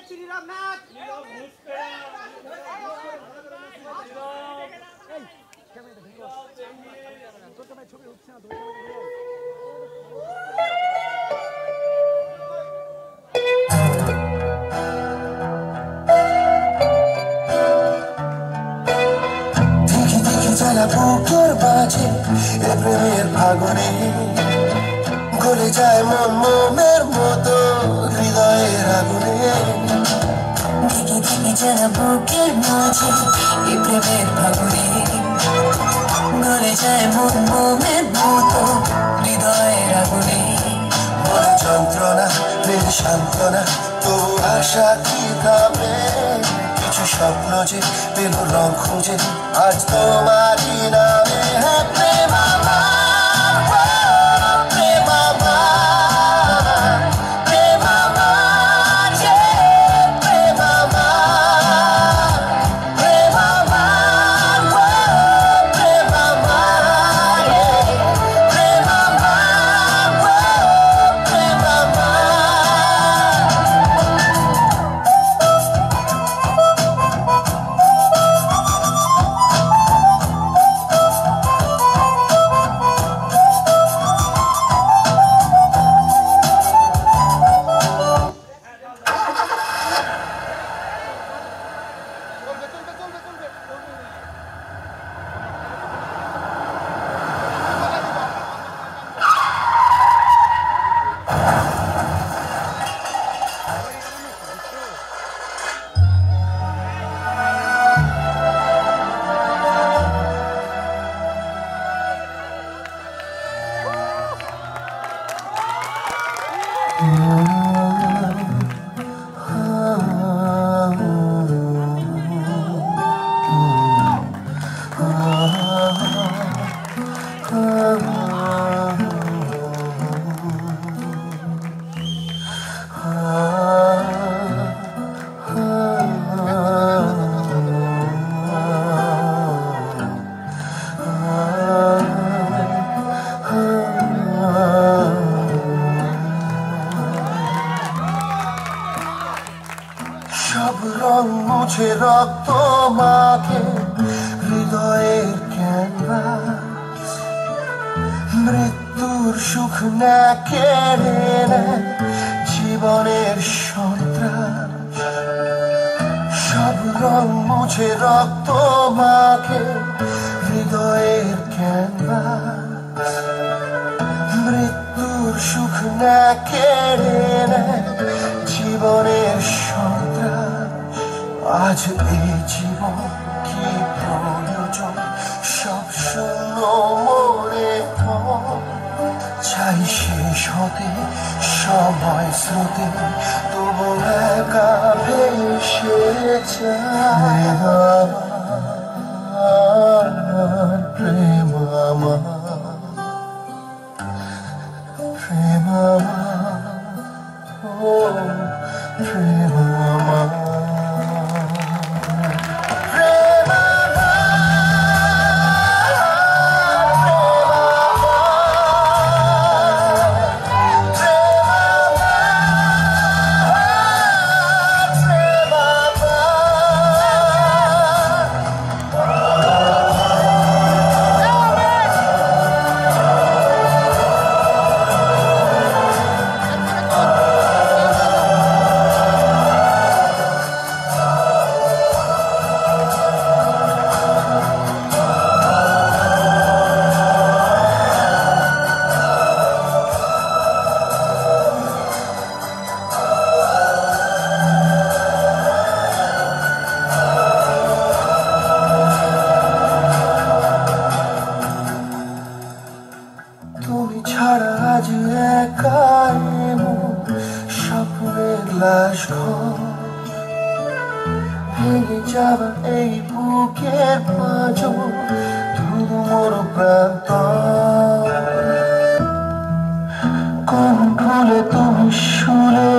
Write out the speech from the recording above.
দেখছি নীরব নাথ দেখি দেখি জ্বালা বাজে এ প্রেমের ফাগুনে গলে যায় মন মোমের যারা বুকের মাঝে, এই প্রেমের ভাবনে। গলে যায় মন মোমের মতো, হৃদয়ের আগুনে। মনে যন্ত্রণা প্রেম সান্ত্বনা তবু আশা কি থামে কিছু স্বপ্ন যে, পেল রং খুঁজে, আজ তোমারই নামে। হ্যাঁ প্রেম সব রং মুছে রক্ত মাখে হৃদয়ের ক্যানভাস। মৃত্যুর সুখ না কেড়ে নেয় জীবনের সন্ত্রাস। সব রং মুছে রক্ত মাখে হৃদয়ের ক্যানভাস। মৃত্যুর সুখ না কেড়ে নেয় জীবনের আজ এই জীবন কি প্রয়োজন সব শূন্য মনে। চাই শেষ হতে, সময় স্রোতে, তবু একা ভেসে প্রেম আমার প্রেম আমার, ও প্রেম ভেঙে যাওয়া এই বুকের পাঁজর ধুধু মোর প্রান্ত কোন ভুলে তুমি শুলে বলো